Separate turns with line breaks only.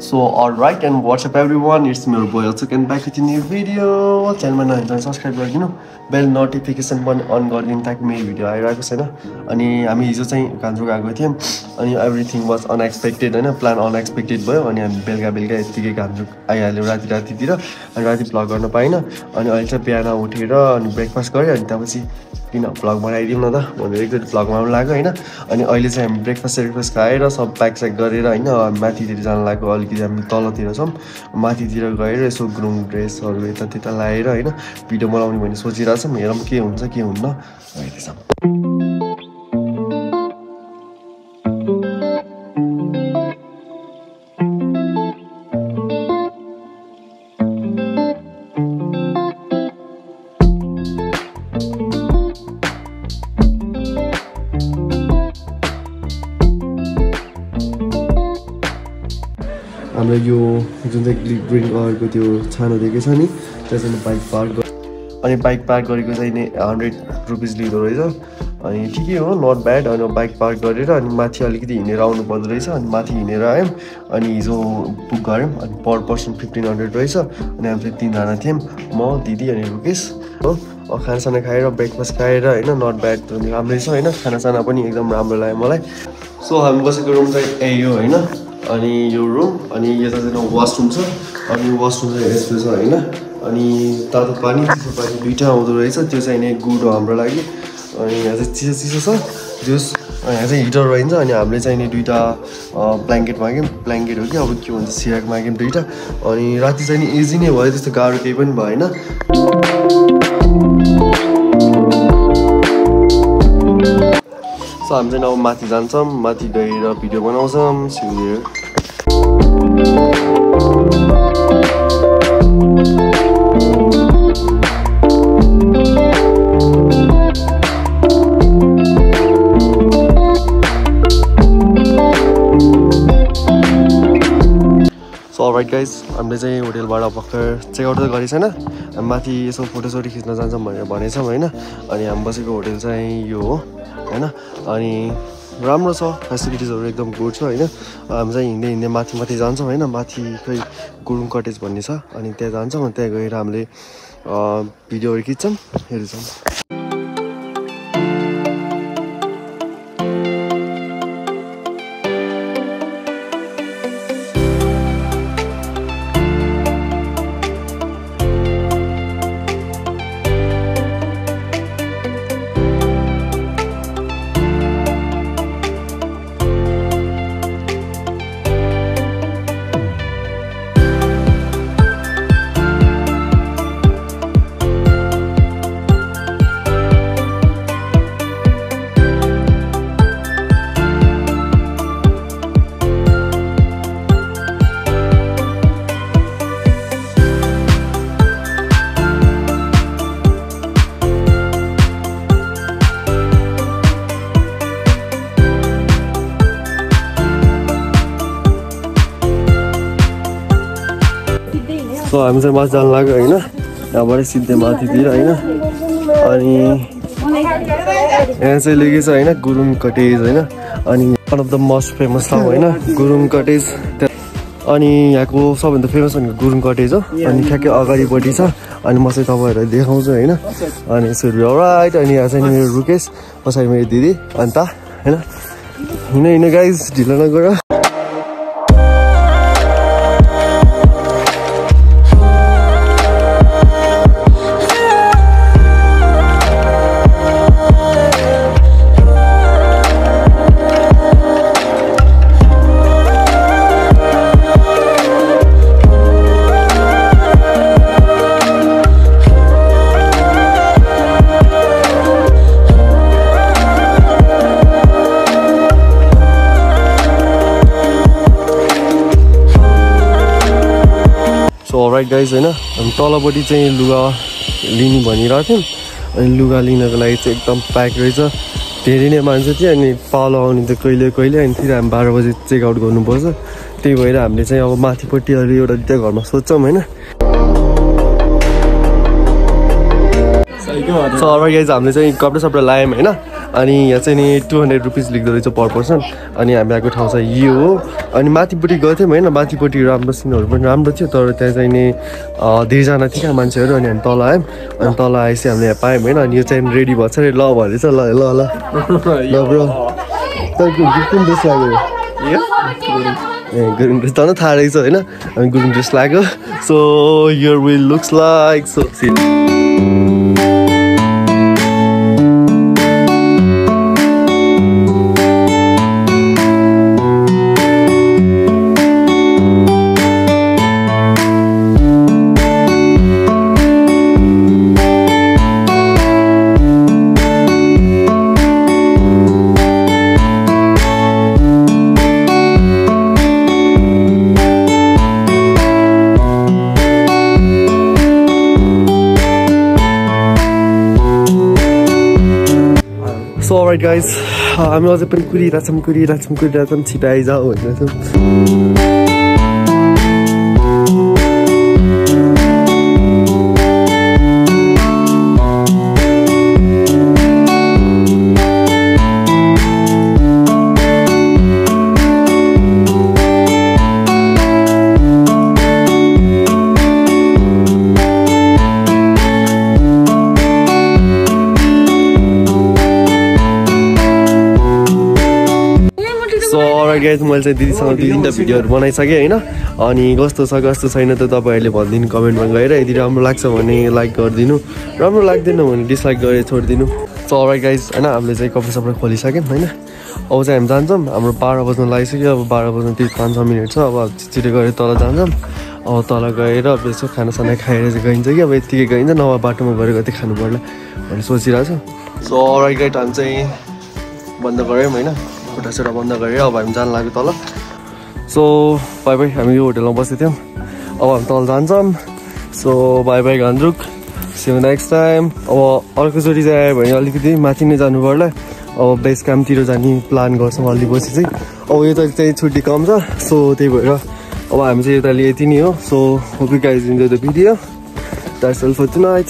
So alright and what's up everyone, it's मेरो boy also getting back with a new video. च्यानलमा नहेर्नु भने subscribe गरिदिनु बेल notification पनि on गरिदिनु ताकि मेरो भिडियो आइरहेको छैन अनि हामी हिजो चाहिँ कान्छो गएको थियौँ अनि एभ्रिथिङ वाज अनएक्सपेक्टेड होइन प्लान अनएक्सपेक्टेड भयो अनि हामी बेलुका बेलुका यत्तिकै कान्छो आइहाल्यो राति रातितिर अनि राति भ्लग गर्न पाइनँ अनि अहिले चाहिँ बिहान उठेर अनि ब्रेकफास्ट गरेँ अनि त्यहाँपछि किन भ्लग बनाइदिउँ न त भनेर एकचोटि भ्लग बनाउनु लाग्यो होइन अनि अहिले चाहिँ हामी ब्रेकफास्ट सेकफास्ट खाएर सब प्याक स्याक गरेर होइन माथितिर जानु लाग्यो अलिकति हामी तलतिर छौँ। माथितिर गएर यसो ग्रुङ ड्रेसहरू यता त्यता लगाएर होइन भिडियो बनाउने भन्ने सोचिरहेको छौँ। हेरौँ के हुन्छ के हुन्न। हेर्दैछौँ हाम्रो यो जुन चाहिँ ग्रिन कलरको त्यो छानो दिएको छ नि चाहिँ बाइक पार्क अनि बाइक पार्क गरेको चाहिँ नि हन्ड्रेड रुपिस लिँदो रहेछ। अनि ठिकै हो नट ब्याड अनि बाइक पार्क गरेर अनि माथि अलिकति हिँडेर आउनु पर्दो रहेछ। अनि माथि हिँडेर आयौँ अनि हिजो बुक गऱ्यौँ अनि पर पर्सन फिफ्टिन हन्ड्रेड रहेछ। अनि हामी चाहिँ तिनजना थियौँ म दिदी अनि रुकेश। हो खानासाना खाएर ब्रेकफास्ट खाएर होइन नट ब्याड राम्रै छ होइन खानासाना पनि एकदम राम्रो लाग्यो मलाई। सो हामी बसेको रुम चाहिँ ए हो होइन। अनि यो रुम अनि यता चाहिँ वासरुम छ। अनि वासरुम चाहिँ यस्तो छ होइन। अनि तातो पानी चिसो पानी दुइटा आउँदो रहेछ। त्यो चाहिँ नि गुड हो हाम्रो लागि। अनि यहाँ चाहिँ चिसो चिसो छ। जुस यहाँ चाहिँ हिटर रहन्छ। अनि हामीले चाहिँ नि दुइटा ब्ल्याङ्केट माग्यौँ। ब्ल्याङ्केट हो कि? अब के भन्छ सिराक माग्यौँ दुइटा अनि राति चाहिँ नि इजी नै भयो। त्यस्तो गाह्रो केही पनि भएन। सो हामी चाहिँ अब माथि जान्छौँ माथि गएर भिडियो बनाउँछौँ सो राइट गाइज हामीले चाहिँ होटेलबाट भर्खर चेकआउट त गरेको छैन हामी माथि यसो फोटोसोटो खिच्न जान्छौँ भनेर भनेछौँ होइन? अनि हामी बसेको होटेल चाहिँ यो हो। होइन? अनि राम्रो छ फेसिलिटिजहरू एकदम गुड छ होइन? हामी चाहिँ हिँड्दै हिँड्दै माथि माथि जान्छौँ होइन? माथि खै गुरुङ कटेज भन्ने छ। अनि त्यहाँ जान्छौँ त्यहाँ गएर हामीले भिडियोहरू खिच्छौँ हेर्छौँ। सो हामी चाहिँ माथि जानु लाग्यो होइन। यहाँबाट सिधै माथितिर होइन। अनि यहाँ चाहिँ लेखेको छ होइन गुरुङ कटेज होइन। अनि one of the most famous ठाउँ होइन गुरुङ कटेज। अनि यहाँको सबभन्दा फेमस भनेको गुरुङ कटेज हो। अनि ठ्याक्कै अगाडिपट्टि छ। अनि म चाहिँ तपाईँहरूलाई देखाउँछु होइन। अनि यसो राइट अनि यहाँ चाहिँ मेरो रुकेश पछाडि मेरो दिदी अन्त होइन। हिँड हिँड गाइज ढिलो नगर। राइट गाइज होइन? हामी तलपट्टि चाहिँ लुगा लिने भनिरहेको थियौँ। अनि लुगा लिनको लागि चाहिँ एकदम प्याक रहेछ। धेरै नै मान्छे थियो अनि पालो आउने त कहिले कहिले अनि फेरि हामी बाह्र बजी चेकआउट गर्नुपर्छ। त्यही भएर हामीले चाहिँ अब माथिपट्टि अरू एउटा दुइटा घरमा सोध्छौँ होइन? सो अब गाइज हामीले चाहिँ कपडा सपडा लायौँ होइन? अनि यहाँ चाहिँ नि टु हन्ड्रेड रुपिस लेख्दो रहेछ पर पर्सन अनि हामी आएको ठाउँ चाहिँ यो हो। अनि माथिपट्टि गएको थियौँ होइन माथिपट्टि राम्रो सिनहरू पनि राम्रो थियो तर त्यहाँ चाहिँ नि धेरैजना थियो क्या मान्छेहरू अनि हामी तल आयौँ। अनि तल आएपछि हामीले यहाँ पायौँ होइन अनि यो चाहिँ रेडी भएको छ अरे ल भनेछ ल ल ल। ल ब्रो। तपाईँको ड्रेस लाग्यो ए गुरुङ ड्रेस त थाहा रहेछ होइन। अनि गुरुङ ड्रेस लाग्यो। So yeah will looks like so so right guys हामी अझै पनि कुरिरहेछौँ कुरिरहेछौँ कुरिरहेछौँ छिटो आइजाऊ भनेर गाइज मैले चाहिँ दिदीसँग दुई तिनवटा भिडियोहरू बनाइसकेँ होइन? अनि कस्तो छ कस्तो छैन त तपाईँहरूले भनिदिनु कमेन्टमा गएर यदि राम्रो लाग्छ भने लाइक गरिदिनु राम्रो लाग्दैन भने डिसलाइक गरेर छोडिदिनु। राइट गाइज होइन हामीले चाहिँ कफी सबै खोलिसक्यौँ होइन? अब चाहिँ हामी जान्छौँ हाम्रो बाह्र बज्नु लागिसक्यो अब बाह्र बज्नु तिस पाँच छ मिनट छ अब छिटो गरेर तल जान्छौँ। अब तल गएर अब यसो खानासाना खाएर चाहिँ गइन्छ कि अब यत्तिकै गइन्छ नभए बाटोमा गएर कति खानु पर्ला भन्ने सोचिरहेको छु। सो राइट गाइड हामी चाहिँ बन्द गऱ्यौँ होइन? खुट्टा सुट्टा बन्द गरेर अब हामी जानु लाग्यो तल। सो बाई बाई हामी यो होटेलमा बसेको थियौँ। अब हामी तल जान्छौँ। सो बाई बाई घन्जुक सिउ नेक्स्ट टाइम अब अर्कोचोटि चाहिँ आयो भने अलिकति माथि नै जानु पर्ला। अब बेस क्याम्पतिर जाने प्लान गर्छौँ अलि पछि चाहिँ। अब यो त चाहिँ छुट्टी कम छ। सो त्यही भएर अब हामी चाहिँ यता यति नै हो। So hope you guys enjoy the video that's all for tonight